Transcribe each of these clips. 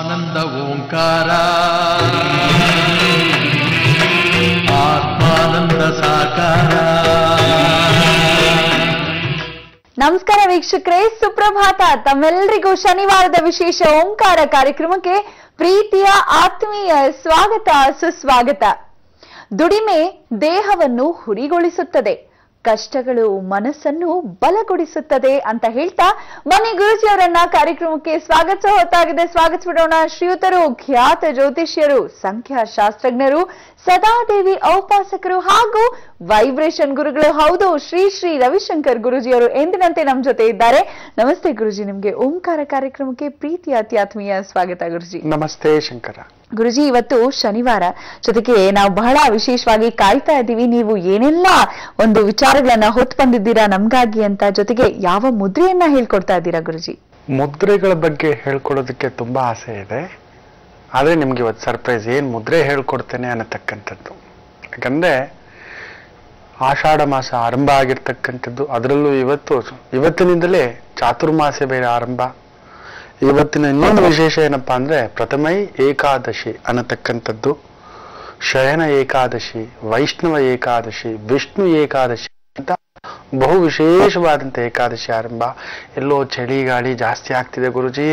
ಆನಂದ ಓಂಕಾರ. ಆತ್ಮಾನಂದ ಸಾಕಾರ. ನಮಸ್ಕಾರ ವೀಕ್ಷಕರೇ, ಸುಪ್ರಭಾತ. ತಮ್ಮೆಲ್ಲರಿಗೂ ಶನಿವಾರದ ವಿಶೇಷ ಓಂಕಾರ ಕಾರ್ಯಕ್ರಮಕ್ಕೆ ಪ್ರೀತಿಯ, ಆತ್ಮೀಯ ಸ್ವಾಗತ, ಸುಸ್ವಾಗತ. ದುಡಿಮೆ ದೇಹವನ್ನು ಹುರಿಗೊಳಿಸುತ್ತದೆ. ಕಷ್ಟಗಳು ಮನಸ್ಸನ್ನು ಬಲಗೊಳಿಸುತ್ತದೆ ಅಂತ ಹೇಳ್ತಾ ಬನ್ನಿ ಗುರುಜಿ ಅವರನ್ನ ಕಾರ್ಯಕ್ರಮಕ್ಕೆ ಸ್ವಾಗತ ಹೊತ್ತಾಗಿದೆ. ಸ್ವಾಗತಿಸೋಣ ಶ್ರೀಯುತರು, ಖ್ಯಾತ ಜ್ಯೋತಿಷ್ಯರು, ಸಂಖ್ಯಾಶಾಸ್ತ್ರಜ್ಞರು, ಸದಾದೇವಿ ಔಪಾಸಕರು ಹಾಗೂ ವೈಬ್ರೇಷನ್ ಗುರುಗಳು ಹೌದು ಶ್ರೀ ಶ್ರೀ ರವಿಶಂಕರ್ ಗುರುಜಿಯವರು ಎಂದಿನಂತೆ ನಮ್ಮ ಜೊತೆ ಇದ್ದಾರೆ. ನಮಸ್ತೆ ಗುರುಜಿ ನಿಮ್ಗೆ ಓಂಕಾರ ಕಾರ್ಯಕ್ರಮಕ್ಕೆ ಪ್ರೀತಿ ಅತ್ಯಾತ್ಮೀಯ ಸ್ವಾಗತ ಗುರುಜಿ. ನಮಸ್ತೆ ಶಂಕರ. ಗುರುಜಿ ಇವತ್ತು ಶನಿವಾರ. ಜೊತೆಗೆ ನಾವು ಬಹಳ ವಿಶೇಷವಾಗಿ ಕಾಯ್ತಾ ಇದ್ದೀವಿ. ನೀವು ಏನೆಲ್ಲ ಒಂದು ವಿಚಾರಗಳನ್ನ ಹೊತ್ತು ಬಂದಿದ್ದೀರಾ ನಮ್ಗಾಗಿ ಅಂತ ಜೊತೆಗೆ ಯಾವ ಮುದ್ರೆಯನ್ನ ಹೇಳ್ಕೊಡ್ತಾ ಇದ್ದೀರಾ ಗುರುಜಿ? ಮುದ್ರೆಗಳ ಬಗ್ಗೆ ಹೇಳ್ಕೊಡೋದಕ್ಕೆ ತುಂಬಾ ಆಸೆ ಇದೆ. ಆದ್ರೆ ನಿಮ್ಗೆ ಇವತ್ತು ಸರ್ಪ್ರೈಸ್ ಏನ್ ಮುದ್ರೆ ಹೇಳ್ಕೊಡ್ತೇನೆ ಅನ್ನತಕ್ಕಂಥದ್ದು. ಯಾಕಂದ್ರೆ ಆಷಾಢ ಮಾಸ ಆರಂಭ ಆಗಿರ್ತಕ್ಕಂಥದ್ದು. ಅದರಲ್ಲೂ ಇವತ್ತು ಇವತ್ತಿನಿಂದಲೇ ಚಾತುರ್ಮಾಸ ಬೇರೆ ಆರಂಭ. ಇವತ್ತಿನ ಇನ್ನೊಂದು ವಿಶೇಷ ಏನಪ್ಪಾ ಅಂದ್ರೆ ಪ್ರಥಮೈ ಏಕಾದಶಿ ಅನ್ನತಕ್ಕಂಥದ್ದು. ಶಯನ ಏಕಾದಶಿ ವೈಷ್ಣವ ಏಕಾದಶಿ ವಿಷ್ಣು ಏಕಾದಶಿ ಅಂತ ಬಹು ವಿಶೇಷವಾದಂಥ ಏಕಾದಶಿ ಆರಂಭ. ಎಲ್ಲೋ ಚಳಿಗಾಳಿ ಜಾಸ್ತಿ ಆಗ್ತಿದೆ ಗುರುಜಿ.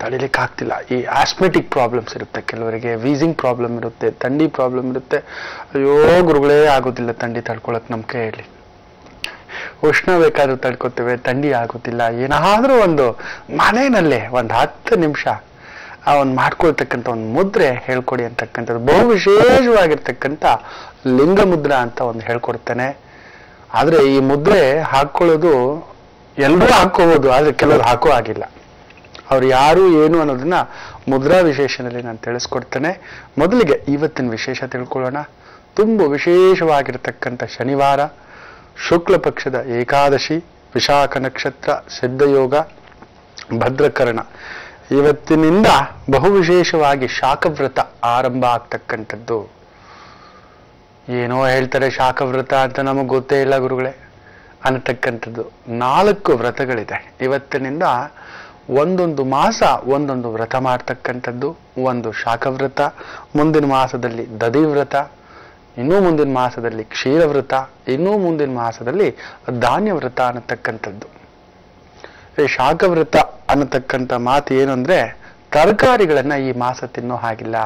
ತಡಿಲಿಕ್ಕೆ ಆಗ್ತಿಲ್ಲ. ಈ ಆಸ್ಮೆಟಿಕ್ ಪ್ರಾಬ್ಲಮ್ಸ್ ಇರುತ್ತೆ. ಕೆಲವರಿಗೆ ವೀಸಿಂಗ್ ಪ್ರಾಬ್ಲಮ್ ಇರುತ್ತೆ, ಥಂಡಿ ಪ್ರಾಬ್ಲಮ್ ಇರುತ್ತೆ. ಅಯ್ಯೋ, ಗುರುಗಳೇ, ಆಗೋದಿಲ್ಲ ಥಂಡಿ ತಡ್ಕೊಳಕ್ ನಮ್ಮ ಕೈಯಲ್ಲಿ. ಉಷ್ಣ ಬೇಕಾದ್ರೂ ತಡ್ಕೊತೇವೆ, ಥಂಡಿ ಆಗೋದಿಲ್ಲ. ಏನಾದರೂ ಒಂದು ಮನೆಯಲ್ಲೇ ಒಂದು ಹತ್ತು ನಿಮಿಷ ಒಂದು ಮಾಡ್ಕೊಳ್ತಕ್ಕಂಥ ಒಂದು ಮುದ್ರೆ ಹೇಳ್ಕೊಡಿ ಅಂತಕ್ಕಂಥದ್ದು. ಬಹು ವಿಶೇಷವಾಗಿರ್ತಕ್ಕಂಥ ಲಿಂಗ ಮುದ್ರ ಅಂತ ಒಂದು ಹೇಳ್ಕೊಡ್ತಾನೆ. ಆದರೆ ಈ ಮುದ್ರೆ ಹಾಕ್ಕೊಳ್ಳೋದು ಎಲ್ಲರೂ ಹಾಕೋಬಹುದು ಆದರೆ ಕೆಲವರು ಹಾಕೋ ಆಗಿಲ್ಲ ಅವ್ರು ಯಾರು, ಏನು ಅನ್ನೋದನ್ನ ಮುದ್ರಾ ವಿಶೇಷನಲ್ಲಿ ನಾನು ತಿಳಿಸ್ಕೊಡ್ತೇನೆ. ಮೊದಲಿಗೆ ಇವತ್ತಿನ ವಿಶೇಷ ತಿಳ್ಕೊಳ್ಳೋಣ. ತುಂಬ ವಿಶೇಷವಾಗಿರ್ತಕ್ಕಂಥ ಶನಿವಾರ, ಶುಕ್ಲ ಪಕ್ಷದ ಏಕಾದಶಿ, ವಿಶಾಖ ನಕ್ಷತ್ರ, ಸಿದ್ಧಯೋಗ, ಭದ್ರಕರಣ. ಇವತ್ತಿನಿಂದ ಬಹು ವಿಶೇಷವಾಗಿ ಶಾಖವ್ರತ ಆರಂಭ ಆಗ್ತಕ್ಕಂಥದ್ದು. ಏನೋ ಹೇಳ್ತಾರೆ ಶಾಖವ್ರತ ಅಂತ ನಮಗೆ ಗೊತ್ತೇ ಇಲ್ಲ ಗುರುಗಳೇ ಅನ್ನತಕ್ಕಂಥದ್ದು. ನಾಲ್ಕು ವ್ರತಗಳಿದೆ. ಇವತ್ತಿನಿಂದ ಒಂದೊಂದು ಮಾಸ ಒಂದೊಂದು ವ್ರತ ಮಾಡ್ತಕ್ಕಂಥದ್ದು. ಒಂದು ಶಾಖವ್ರತ, ಮುಂದಿನ ಮಾಸದಲ್ಲಿ ದದಿ ವ್ರತ ಇನ್ನೂ ಮುಂದಿನ ಮಾಸದಲ್ಲಿ ಕ್ಷೀರವ್ರತ, ಇನ್ನೂ ಮುಂದಿನ ಮಾಸದಲ್ಲಿ ಧಾನ್ಯ ವ್ರತ ಅನ್ನತಕ್ಕಂಥದ್ದು. ಈ ಶಾಖವ್ರತ ಅನ್ನತಕ್ಕಂಥ ಮಾತು ಏನು ತರಕಾರಿಗಳನ್ನ ಈ ಮಾಸ ತಿನ್ನೋ ಹಾಗಿಲ್ಲ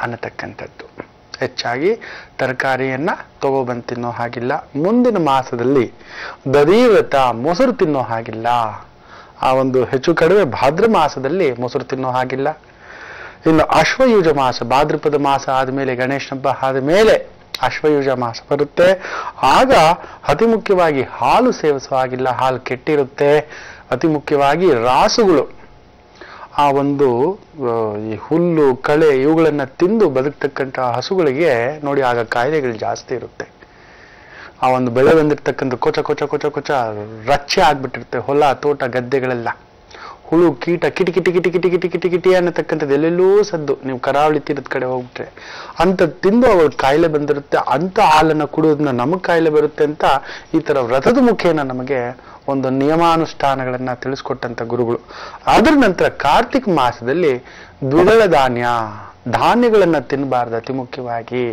ಅನ್ನತಕ್ಕಂಥದ್ದು. ಹೆಚ್ಚಾಗಿ ತರಕಾರಿಯನ್ನ ತಗೊಬಂದು ತಿನ್ನೋ ಹಾಗಿಲ್ಲ. ಮುಂದಿನ ಮಾಸದಲ್ಲಿ ದದಿ ವ್ರತ ಮೊಸರು ತಿನ್ನೋ ಹಾಗಿಲ್ಲ. ಆ ಒಂದು ಹೆಚ್ಚು ಕಡಿಮೆ ಭಾದ್ರ ಮಾಸದಲ್ಲಿ ಮೊಸರು ತಿನ್ನೋ ಹಾಗಿಲ್ಲ. ಇನ್ನು ಅಶ್ವಯುಜ ಮಾಸ, ಭಾದ್ರಪದ ಮಾಸ ಆದಮೇಲೆ ಗಣೇಶ ಹಬ್ಬ ಆದಮೇಲೆ ಅಶ್ವಯುಜ ಮಾಸ ಬರುತ್ತೆ. ಆಗ ಅತಿ ಮುಖ್ಯವಾಗಿ ಹಾಲು ಸೇವಿಸೋ ಹಾಗಿಲ್ಲ, ಹಾಲು ಕೆಟ್ಟಿರುತ್ತೆ. ಅತಿ ಮುಖ್ಯವಾಗಿ ರಾಸುಗಳು ಆ ಒಂದು ಈ ಹುಲ್ಲು, ಕಳೆ ಇವುಗಳನ್ನು ತಿಂದು ಬದುಕ್ತಕ್ಕಂಥ ಹಸುಗಳಿಗೆ ನೋಡಿ ಆಗ ಕಾಯಿಲೆಗಳು ಜಾಸ್ತಿ ಇರುತ್ತೆ. ಆ ಒಂದು ಬೆಳೆ ಬಂದಿರ್ತಕ್ಕಂಥ ಕೊಚ ಕೊಚ ಕೊಚ ಕೊಚ ರಚ್ಚೆ ಆಗ್ಬಿಟ್ಟಿರುತ್ತೆ. ಹೊಲ, ತೋಟ, ಗದ್ದೆಗಳೆಲ್ಲ. ಹುಳು, ಕೀಟ, ಕಿಟಿ ಕಿಟಿ ಕಿಟಿ ಕಿಟಿ ಕಿಟಿ ಕಿಟಿ ಕಿಟಿ ಅನ್ನತಕ್ಕಂಥದ್ದು ಎಲ್ಲೆಲ್ಲೂ ಸದ್ದು. ನೀವು ಕರಾವಳಿ ತೀರದ ಕಡೆ ಹೋಗ್ಬಿಟ್ರೆ. ಅಂತ ತಿಂದು ಅವ್ರ ಕಾಯಿಲೆ ಬಂದಿರುತ್ತೆ. ಅಂತ ಹಾಲನ್ನ ಕುಡಿಯೋದನ್ನ ನಮಗ್ ಕಾಯಿಲೆ ಬರುತ್ತೆ ಅಂತ ಈ ತರ ವ್ರತದ ಮುಖೇನ ನಮಗೆ ಒಂದು ನಿಯಮಾನುಷ್ಠಾನಗಳನ್ನ ತಿಳಿಸ್ಕೊಟ್ಟಂತ ಗುರುಗಳು. ಅದ್ರ ನಂತರ ಕಾರ್ತಿಕ್ ಮಾಸದಲ್ಲಿ ದ್ವಿದಳ ಧಾನ್ಯ, ಧಾನ್ಯಗಳನ್ನ ತಿನ್ನಬಾರ್ದು ಅತಿ ಮುಖ್ಯವಾಗಿ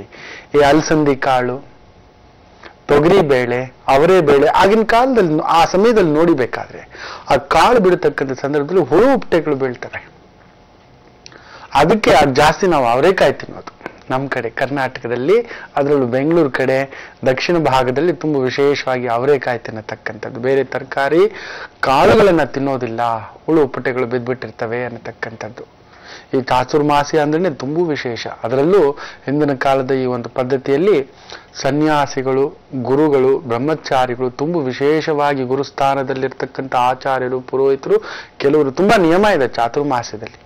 ಈ ಅಲಸಂದಿ ಕಾಳು ತೊಗರಿ ಬೇಳೆ, ಅವರೇ ಬೇಳೆ, ಆಗಿನ ಕಾಲದಲ್ಲಿ ಆ ಸಮಯದಲ್ಲಿ ನೋಡಿಬೇಕಾದ್ರೆ ಆ ಕಾಳು ಬಿಡತಕ್ಕಂಥ ಸಂದರ್ಭದಲ್ಲಿ ಹುಳು ಉಪ್ಟೆಗಳು ಬೀಳ್ತವೆ. ಅದಕ್ಕೆ ಅದು ಜಾಸ್ತಿ ನಾವು ಅವರೇಕಾಯಿ ತಿನ್ನೋದು. ನಮ್ಮ ಕಡೆ ಕರ್ನಾಟಕದಲ್ಲಿ, ಅದರಲ್ಲೂ ಬೆಂಗಳೂರು ಕಡೆ, ದಕ್ಷಿಣ ಭಾಗದಲ್ಲಿ ತುಂಬ ವಿಶೇಷವಾಗಿ ಅವರೇಕಾಯಿ ತಿನ್ನತಕ್ಕಂಥದ್ದು. ಬೇರೆ ತರಕಾರಿ ಕಾಳುಗಳನ್ನು ತಿನ್ನೋದಿಲ್ಲ, ಹುಳು ಉಪ್ಪಟೆಗಳು ಬಿದ್ದುಬಿಟ್ಟಿರ್ತವೆ ಅನ್ನತಕ್ಕಂಥದ್ದು. ಈ ಚಾತುರ್ಮಾಸಿ ಅಂದ್ರೆ ತುಂಬು ವಿಶೇಷ. ಅದರಲ್ಲೂ ಹಿಂದಿನ ಕಾಲದ ಈ ಒಂದು ಪದ್ಧತಿಯಲ್ಲಿ ಸನ್ಯಾಸಿಗಳು, ಗುರುಗಳು, ಬ್ರಹ್ಮಚಾರಿಗಳು ತುಂಬ ವಿಶೇಷವಾಗಿ ಗುರುಸ್ಥಾನದಲ್ಲಿರ್ತಕ್ಕಂಥ ಆಚಾರ್ಯರು, ಪುರೋಹಿತರು, ಕೆಲವರು ತುಂಬಾ ನಿಯಮ ಇದೆ ಚಾತುರ್ಮಾಸ್ಯದಲ್ಲಿ.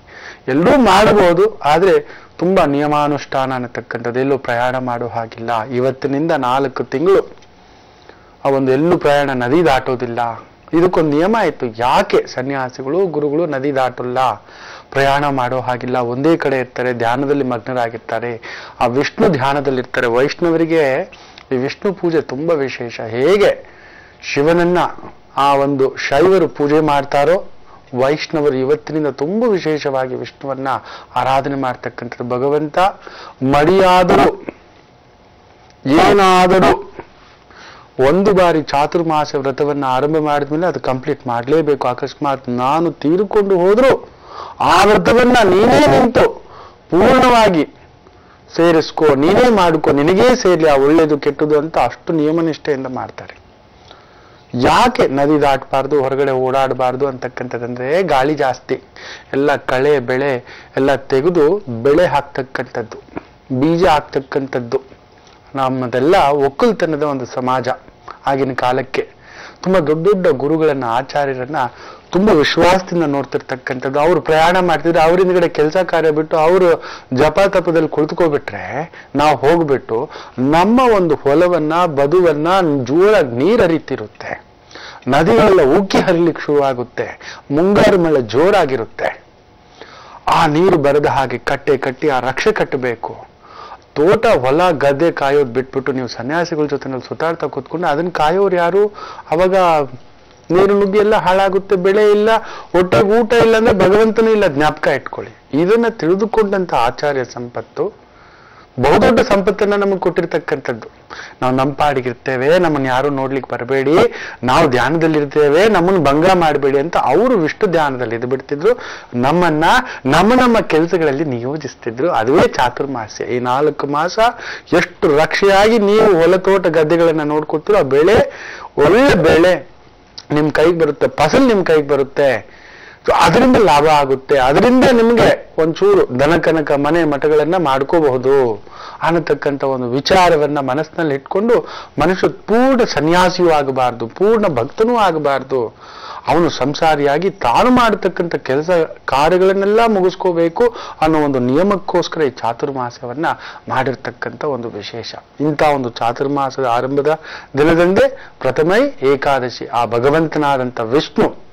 ಎಲ್ಲರೂ ಮಾಡಬಹುದು, ಆದ್ರೆ ತುಂಬಾ ನಿಯಮಾನುಷ್ಠಾನ ಅನ್ನತಕ್ಕಂಥದ್ದು ಎಲ್ಲೂ ಪ್ರಯಾಣ ಮಾಡೋ ಹಾಗಿಲ್ಲ. ಇವತ್ತಿನಿಂದ ನಾಲ್ಕು ತಿಂಗಳು ಆ ಒಂದು ಎಲ್ಲೂ ಪ್ರಯಾಣ ನದಿ ದಾಟೋದಿಲ್ಲ. ಇದಕ್ಕೊಂದು ನಿಯಮ ಇತ್ತು. ಯಾಕೆ ಸನ್ಯಾಸಿಗಳು, ಗುರುಗಳು ನದಿ ದಾಟಲ್ಲ? ಪ್ರಯಾಣ ಮಾಡೋ ಹಾಗಿಲ್ಲ. ಒಂದೇ ಕಡೆ ಇರ್ತಾರೆ, ಧ್ಯಾನದಲ್ಲಿ ಮಗ್ನರಾಗಿರ್ತಾರೆ. ಆ ವಿಷ್ಣು ಧ್ಯಾನದಲ್ಲಿರ್ತಾರೆ. ವೈಷ್ಣವರಿಗೆ ಈ ವಿಷ್ಣು ಪೂಜೆ ತುಂಬಾ ವಿಶೇಷ. ಹೇಗೆ? ಶಿವನನ್ನ ಆ ಒಂದು ಶೈವರು ಪೂಜೆ ಮಾಡ್ತಾರೋ, ವೈಷ್ಣವರು ಇವತ್ತಿನಿಂದ ತುಂಬ ವಿಶೇಷವಾಗಿ ವಿಷ್ಣುವನ್ನ ಆರಾಧನೆ ಮಾಡ್ತಕ್ಕಂಥದ್ದು. ಭಗವಂತ ಮಡಿಯಾದರೂ, ಏನಾದರೂ ಒಂದು ಬಾರಿ ಚಾತುರ್ಮಾಸ ವ್ರತವನ್ನ ಆರಂಭ ಮಾಡಿದ ಮೇಲೆ ಅದು ಕಂಪ್ಲೀಟ್ ಮಾಡಲೇಬೇಕು. ಅಕಸ್ಮಾತ್ ನಾನು ತೀರಿಕೊಂಡು ಹೋದರೂ, ಆ ವ್ರತವನ್ನ ನೀನೇ ನಿಂತು ಪೂರ್ಣವಾಗಿ ಸೇರಿಸ್ಕೋ, ನೀನೇ ಮಾಡ್ಕೋ, ನಿನಗೇ ಸೇರ್ಲಿ, ಆ ಒಳ್ಳೇದು ಕೆಟ್ಟದು ಅಂತ ಅಷ್ಟು ನಿಯಮನಿಷ್ಠೆಯಿಂದ ಮಾಡ್ತಾರೆ. ಯಾಕೆ ನದಿ ದಾಟಬಾರ್ದು, ಹೊರಗಡೆ ಓಡಾಡಬಾರ್ದು ಅಂತಕ್ಕಂಥದ್ದಂದ್ರೆ ಗಾಳಿ ಜಾಸ್ತಿ, ಎಲ್ಲ ಕಳೆ, ಬೆಳೆ ಎಲ್ಲ ತೆಗೆದು ಬೆಳೆ ಹಾಕ್ತಕ್ಕಂಥದ್ದು, ಬೀಜ ಹಾಕ್ತಕ್ಕಂಥದ್ದು. ನಮ್ಮದೆಲ್ಲ ಒಕ್ಕಲ್ತನದ ಒಂದು ಸಮಾಜ ಆಗಿನ ಕಾಲಕ್ಕೆ. ತುಂಬಾ ದೊಡ್ಡ ದೊಡ್ಡ ಗುರುಗಳನ್ನ, ಆಚಾರ್ಯರನ್ನ ತುಂಬಾ ವಿಶ್ವಾಸದಿಂದ ನೋಡ್ತಿರ್ತಕ್ಕಂಥದ್ದು. ಅವ್ರು ಪ್ರಯಾಣ ಮಾಡ್ತಿದ್ರೆ ಅವ್ರ ಹಿಂದ್ಗಡೆ ಕೆಲಸ ಕಾರ್ಯ ಬಿಟ್ಟು ಅವರು ಜಪ ತಪದಲ್ಲಿ ಕುಳಿತುಕೋಬಿಟ್ರೆ ನಾವು ಹೋಗ್ಬಿಟ್ಟು ನಮ್ಮ ಒಂದು ಹೊಲವನ್ನ, ಬದುವನ್ನ ಜೋರಾಗಿ ನೀರು ಹರಿತಿರುತ್ತೆ. ನದಿಗಳೆಲ್ಲ ಉಕ್ಕಿ ಹರಿಲಿಕ್ಕೆ ಶುರುವಾಗುತ್ತೆ. ಮುಂಗಾರು ಮಳೆ ಜೋರಾಗಿರುತ್ತೆ. ಆ ನೀರು ಬರದ ಹಾಗೆ ಕಟ್ಟೆ ಕಟ್ಟಿ ಆ ರಕ್ಷೆ ಕಟ್ಟಬೇಕು. ತೋಟ, ಹೊಲ, ಗದ್ದೆ ಕಾಯೋದು ಬಿಟ್ಬಿಟ್ಟು ನೀವು ಸನ್ಯಾಸಿಗಳ ಜೊತೆ ಸುತ್ತಾಡ್ತಾ ಕೂತ್ಕೊಂಡು ಅದನ್ನ ಕಾಯೋರು ಯಾರು? ಅವಾಗ ನೀರು ನುಗ್ಗಿ ಎಲ್ಲ ಹಾಳಾಗುತ್ತೆ, ಬೆಳೆ ಇಲ್ಲ, ಒಟ್ಟಾಗಿ ಊಟ ಇಲ್ಲ ಅಂದ್ರೆ ಭಗವಂತನೂ ಇಲ್ಲ, ಜ್ಞಾಪಕ ಇಟ್ಕೊಳ್ಳಿ. ಇದನ್ನ ತಿಳಿದುಕೊಂಡಂತ ಆಚಾರ್ಯ ಸಂಪತ್ತು ಬಹುದೊಡ್ಡ ಸಂಪತ್ತನ್ನ ನಮಗೆ ಕೊಟ್ಟಿರ್ತಕ್ಕಂಥದ್ದು. ನಾವು ನಮ್ಮ ಪಾಡಿಗಿರ್ತೇವೆ ನಮ್ಮನ್ನ ಯಾರು ನೋಡ್ಲಿಕ್ಕೆ ಬರಬೇಡಿ, ನಾವು ಧ್ಯಾನದಲ್ಲಿರ್ತೇವೆ ನಮ್ಮನ್ನು ಭಂಗ ಮಾಡಬೇಡಿ ಅಂತ ಅವರು ವಿಷ್ಣು ಧ್ಯಾನದಲ್ಲಿ ಇದು ಬಿಡ್ತಿದ್ರು. ನಮ್ಮನ್ನ, ನಮ್ಮ ನಮ್ಮ ಕೆಲಸಗಳಲ್ಲಿ ನಿಯೋಜಿಸ್ತಿದ್ರು. ಅದುವೇ ಚಾತುರ್ಮಾಸ್ಯ. ಈ ನಾಲ್ಕು ಮಾಸ ಎಷ್ಟು ರಕ್ಷೆಯಾಗಿ ನೀವು ಹೊಲ ತೋಟ ಗದ್ದೆಗಳನ್ನ ನೋಡ್ಕೊತೀರೋ ಆ ಬೆಳೆ, ಒಳ್ಳೆ ಬೆಳೆ ನಿಮ್ ಕೈಗೆ ಬರುತ್ತೆ, ಫಸಲ್ ನಿಮ್ ಕೈಗೆ ಬರುತ್ತೆ. ಅದರಿಂದ ಲಾಭ ಆಗುತ್ತೆ. ಅದರಿಂದ ನಿಮಗೆ ಒಂಚೂರು ದನಕನಕ ಮನೆ ಮಠಗಳನ್ನ ಮಾಡ್ಕೋಬಹುದು ಅನ್ನತಕ್ಕಂಥ ಒಂದು ವಿಚಾರವನ್ನ ಮನಸ್ಸಿನಲ್ಲಿ ಇಟ್ಕೊಂಡು ಮನುಷ್ಯ ಪೂರ್ಣ ಸನ್ಯಾಸಿಯೂ ಆಗಬಾರ್ದು, ಪೂರ್ಣ ಭಕ್ತನೂ ಆಗಬಾರ್ದು. ಅವನು ಸಂಸಾರಿಯಾಗಿ ತಾನು ಮಾಡತಕ್ಕಂಥ ಕೆಲಸ ಕಾರ್ಯಗಳನ್ನೆಲ್ಲ ಮುಗಿಸ್ಕೋಬೇಕು ಅನ್ನೋ ಒಂದು ನಿಯಮಕ್ಕೋಸ್ಕರ ಈ ಚಾತುರ್ಮಾಸವನ್ನ ಮಾಡಿರ್ತಕ್ಕಂಥ ಒಂದು ವಿಶೇಷ. ಇಂಥ ಒಂದು ಚಾತುರ್ಮಾಸದ ಆರಂಭದ ದಿನದಂದೇ ಪ್ರಥಮೈ ಏಕಾದಶಿ. ಆ ಭಗವಂತನಾದಂಥ ವಿಷ್ಣು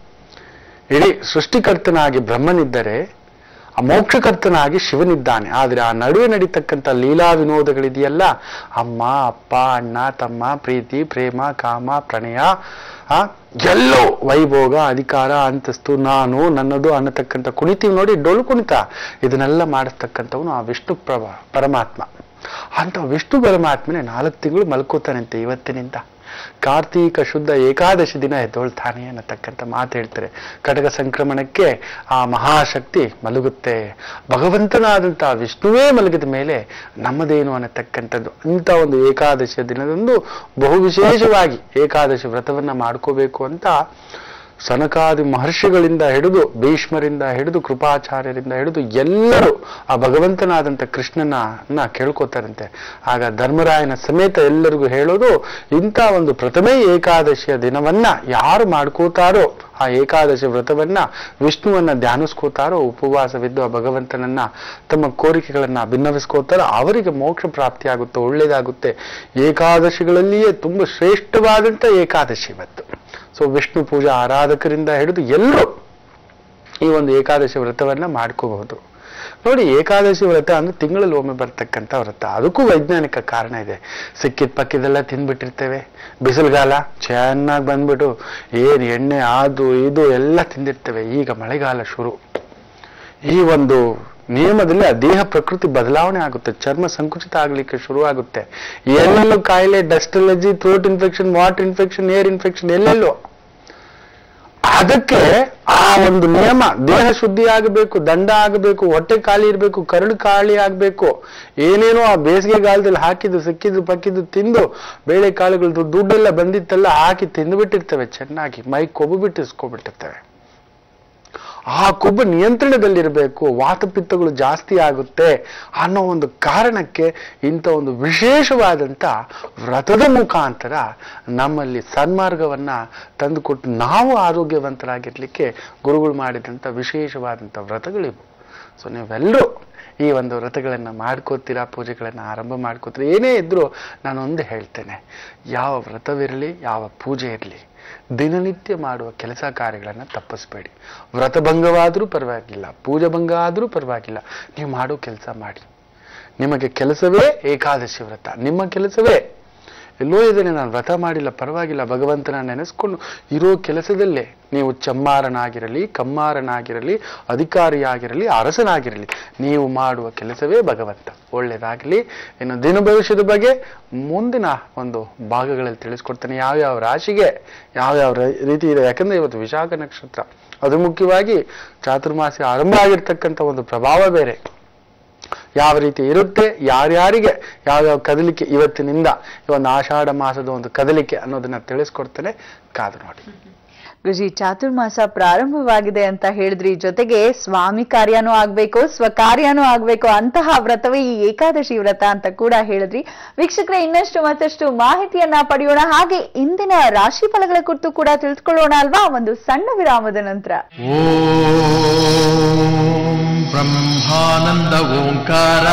ಇಡೀ ಸೃಷ್ಟಿಕರ್ತನಾಗಿ ಬ್ರಹ್ಮನಿದ್ದರೆ, ಆ ಮೋಕ್ಷಕರ್ತನಾಗಿ ಶಿವನಿದ್ದಾನೆ. ಆದರೆ ಆ ನಡುವೆ ನಡೀತಕ್ಕಂಥ ಲೀಲಾ ವಿನೋದಗಳಿದೆಯಲ್ಲ ಅಮ್ಮ, ಅಪ್ಪ, ಅಣ್ಣ, ತಮ್ಮ, ಪ್ರೀತಿ, ಪ್ರೇಮ, ಕಾಮ, ಪ್ರಣಯ ಎಲ್ಲೋ ವೈಭೋಗ, ಅಧಿಕಾರ, ಅಂತಸ್ತು, ನಾನು, ನನ್ನದು ಅನ್ನತಕ್ಕಂಥ ಕುಣಿತೀವಿ ನೋಡಿ ಡೊಳ್ಳು ಕುಣಿತ. ಇದನ್ನೆಲ್ಲ ಮಾಡಿಸ್ತಕ್ಕಂಥವನು ಆ ವಿಷ್ಣು ಪ್ರಭ, ಪರಮಾತ್ಮ. ಅಂತ ವಿಷ್ಣು ಪರಮಾತ್ಮನೇ ನಾಲ್ಕು ತಿಂಗಳು ಮಲ್ಕೋತಾನಂತೆ ಇವತ್ತಿನಿಂದ. ಕಾರ್ತೀಕ ಶುದ್ಧ ಏಕಾದಶಿ ದಿನ ಎದ್ದೊಳ್ತಾನೆ ಅನ್ನತಕ್ಕಂಥ ಮಾತು ಹೇಳ್ತಾರೆ. ಕಟಕ ಸಂಕ್ರಮಣಕ್ಕೆ ಆ ಮಹಾಶಕ್ತಿ ಮಲಗುತ್ತೆ. ಭಗವಂತನಾದಂಥ ವಿಷ್ಣುವೇ ಮಲಗಿದ ಮೇಲೆ ನಮ್ಮದೇನು ಅನ್ನತಕ್ಕಂಥದ್ದು ಇಂಥ ಒಂದು ಏಕಾದಶಿಯ ದಿನದಂದು ಬಹು ವಿಶೇಷವಾಗಿ ಏಕಾದಶಿ ವ್ರತವನ್ನ ಮಾಡ್ಕೋಬೇಕು ಅಂತ ಸನಕಾದಿ ಮಹರ್ಷಿಗಳಿಂದ ಹಿಡಿದು ಭೀಷ್ಮರಿಂದ ಹಿಡಿದು ಕೃಪಾಚಾರ್ಯರಿಂದ ಹಿಡಿದು ಎಲ್ಲರೂ ಆ ಭಗವಂತನಾದಂಥ ಕೃಷ್ಣನನ್ನ ಕೇಳ್ಕೋತಾರಂತೆ. ಆಗ ಧರ್ಮರಾಯನ ಸಮೇತ ಎಲ್ಲರಿಗೂ ಹೇಳೋದು, ಇಂಥ ಒಂದು ಪ್ರಥಮೆ ಏಕಾದಶಿಯ ದಿನವನ್ನ ಯಾರು ಮಾಡ್ಕೋತಾರೋ ಆ ಏಕಾದಶಿ ವ್ರತವನ್ನ ವಿಷ್ಣುವನ್ನ ಧ್ಯಾನಿಸ್ಕೋತಾರೋ, ಉಪವಾಸವಿದ್ದು ಆ ಭಗವಂತನನ್ನ ತಮ್ಮ ಕೋರಿಕೆಗಳನ್ನ ಭಿನ್ನವಿಸ್ಕೋತಾರೋ ಅವರಿಗೆ ಮೋಕ್ಷ ಪ್ರಾಪ್ತಿಯಾಗುತ್ತೆ, ಒಳ್ಳೇದಾಗುತ್ತೆ. ಏಕಾದಶಿಗಳಲ್ಲಿಯೇ ತುಂಬಾ ಶ್ರೇಷ್ಠವಾದಂಥ ಏಕಾದಶಿ ಇವತ್ತು. ಸೊ ವಿಷ್ಣು ಪೂಜಾ ಆರಾಧಕರಿಂದ ಹಿಡಿದು ಎಲ್ಲರೂ ಈ ಒಂದು ಏಕಾದಶಿ ವ್ರತವನ್ನ ಮಾಡ್ಕೋಬಹುದು. ನೋಡಿ, ಏಕಾದಶಿ ವ್ರತ ಅಂದ್ರೆ ತಿಂಗಳಲ್ಲಿ ಒಮ್ಮೆ ಬರ್ತಕ್ಕಂಥ ವ್ರತ. ಅದಕ್ಕೂ ವೈಜ್ಞಾನಿಕ ಕಾರಣ ಇದೆ. ಸಿಕ್ಕಿದ ಪಕ್ಕಿದೆಲ್ಲ ತಿಂದ್ಬಿಟ್ಟಿರ್ತೇವೆ. ಬಿಸಿಲುಗಾಲ ಚೆನ್ನಾಗಿ ಬಂದ್ಬಿಟ್ಟು ಏನು ಎಣ್ಣೆ ಅದು ಇದು ಎಲ್ಲ ತಿಂದಿರ್ತೇವೆ. ಈಗ ಮಳೆಗಾಲ ಶುರು. ಈ ಒಂದು ನಿಯಮದಲ್ಲಿ ಆ ದೇಹ ಪ್ರಕೃತಿ ಬದಲಾವಣೆ ಆಗುತ್ತೆ, ಚರ್ಮ ಸಂಕುಚಿತ ಆಗ್ಲಿಕ್ಕೆ ಶುರು ಆಗುತ್ತೆ ಎಲ್ಲೆಲ್ಲೂ ಕಾಯಿಲೆ dust allergy throat infection water infection air infection ಎಲ್ಲೆಲ್ಲೋ. ಅದಕ್ಕೆ ಆ ಒಂದು ನಿಯಮ, ದೇಹ ಶುದ್ಧಿ ಆಗಬೇಕು, ದಂಡ ಆಗಬೇಕು, ಹೊಟ್ಟೆ ಖಾಲಿ ಇರಬೇಕು, ಕರಡು ಖಾಲಿ ಆಗಬೇಕು. ಏನೇನೋ ಆ ಬೇಸಿಗೆಗಾಲದಲ್ಲಿ ಹಾಕಿದ್ದು, ಸಿಕ್ಕಿದ್ದು, ಪಕ್ಕಿದ್ದು, ತಿಂದು ಬೇಳೆ ಕಾಳುಗಳದ್ದು ದುಡ್ಡೆಲ್ಲ ಬಂದಿತ್ತಲ್ಲ, ಹಾಕಿ ತಿಂದುಬಿಟ್ಟಿರ್ತೇವೆ, ಚೆನ್ನಾಗಿ. ಮೈ ಕೊಬ್ಬು ಬಿಟ್ಟಿಸ್ಕೊಬಿಟ್ಟಿರ್ತೇವೆ. ಆ ಕೊಬ್ಬು ನಿಯಂತ್ರಣದಲ್ಲಿರಬೇಕು, ವಾತಪಿತ್ತಗಳು ಜಾಸ್ತಿ ಆಗುತ್ತೆ ಅನ್ನೋ ಒಂದು ಕಾರಣಕ್ಕೆ ಇಂಥ ಒಂದು ವಿಶೇಷವಾದಂಥ ವ್ರತದ ಮುಖಾಂತರ ನಮ್ಮಲ್ಲಿ ಸನ್ಮಾರ್ಗವನ್ನು ತಂದುಕೊಟ್ಟು ನಾವು ಆರೋಗ್ಯವಂತರಾಗಿರಲಿಕ್ಕೆ ಗುರುಗಳು ಮಾಡಿದಂಥ ವಿಶೇಷವಾದಂಥ ವ್ರತಗಳಿವು. ಸೊ ನೀವೆಲ್ಲರೂ ಈ ಒಂದು ವ್ರತಗಳನ್ನು ಮಾಡ್ಕೋತೀರಾ, ಪೂಜೆಗಳನ್ನು ಆರಂಭ ಮಾಡ್ಕೋತೀರಾ, ಏನೇ ಇದ್ದರೂ ನಾನು ಒಂದು ಹೇಳ್ತೇನೆ. ಯಾವ ವ್ರತವಿರಲಿ, ಯಾವ ಪೂಜೆ ಇರಲಿ ದಿನನಿತ್ಯ ಮಾಡುವ ಕೆಲಸ ಕಾರ್ಯಗಳನ್ನು ತಪ್ಪಿಸ್ಬೇಡಿ. ವ್ರತಭಂಗವಾದರೂ ಪರವಾಗಿಲ್ಲ ಪೂಜೆ ಭಂಗ ಆದರೂ ಪರವಾಗಿಲ್ಲ, ನೀವು ಮಾಡೋ ಕೆಲಸ ಮಾಡಿ. ನಿಮಗೆ ಕೆಲಸವೇ ಏಕಾದಶಿ ವ್ರತ, ನಿಮ್ಮ ಕೆಲಸವೇ ಎಲ್ಲೋ ಇದ್ದೇನೆ, ನಾನು ವ್ರತ ಮಾಡಿಲ್ಲ, ಪರವಾಗಿಲ್ಲ, ಭಗವಂತನ ನೆನೆಸ್ಕೊಂಡು ಇರೋ ಕೆಲಸದಲ್ಲೇ ನೀವು ಚಮ್ಮಾರನಾಗಿರಲಿ, ಕಮ್ಮಾರನಾಗಿರಲಿ, ಅಧಿಕಾರಿಯಾಗಿರಲಿ, ಅರಸನಾಗಿರಲಿ, ನೀವು ಮಾಡುವ ಕೆಲಸವೇ ಭಗವಂತ. ಒಳ್ಳೆಯದಾಗಲಿ ಇನ್ನು ದಿನ ಭವಿಷ್ಯದ ಬಗ್ಗೆ ಮುಂದಿನ ಒಂದು ಭಾಗಗಳಲ್ಲಿ ತಿಳಿಸ್ಕೊಡ್ತೇನೆ. ಯಾವ್ಯಾವ ರಾಶಿಗೆ ಯಾವ್ಯಾವ ರೀತಿ ಇದೆ. ಯಾಕಂದ್ರೆ ಇವತ್ತು ವಿಶಾಖ ನಕ್ಷತ್ರ, ಅದು ಮುಖ್ಯವಾಗಿ ಚಾತುರ್ಮಾಸಿ ಆರಂಭ ಆಗಿರ್ತಕ್ಕಂಥ ಒಂದು ಪ್ರಭಾವ ಬೇರೆ. ಯಾವ ರೀತಿ ಇರುತ್ತೆ ಯಾರ್ಯಾರಿಗೆ ಯಾವ್ಯಾವ ಕದಲಿಕೆ ಇವತ್ತಿನಿಂದ ಈ ಒಂದು ಆಷಾಢ ಮಾಸದ ಒಂದು ಕದಲಿಕೆ ಅನ್ನೋದನ್ನ ತಿಳಿಸ್ಕೊಡ್ತೇನೆ. ಕಾದು ನೋಡಿ. ಗುರುಜಿ ಚಾತುರ್ಮಾಸ ಪ್ರಾರಂಭವಾಗಿದೆ ಅಂತ ಹೇಳಿದ್ರಿ. ಜೊತೆಗೆ ಸ್ವಾಮಿ ಕಾರ್ಯನೂ ಆಗ್ಬೇಕು ಸ್ವಕಾರ್ಯನೂ ಆಗ್ಬೇಕು ಅಂತಹ ವ್ರತವೇ ಈ ಏಕಾದಶಿ ವ್ರತ ಅಂತ ಕೂಡ ಹೇಳಿದ್ರಿ. ವೀಕ್ಷಕರೇ ಇನ್ನಷ್ಟು ಮತ್ತಷ್ಟು ಮಾಹಿತಿಯನ್ನ ಪಡೆಯೋಣ. ಹಾಗೆ ಇಂದಿನ ರಾಶಿ ಫಲಗಳ ಕುರಿತು ಕೂಡ ತಿಳಿದುಕೊಳ್ಳೋಣ ಅಲ್ವಾ? ಒಂದು ಸಣ್ಣ ವಿರಾಮದ ನಂತರ. ब्रह्मानन्द ओङ्कार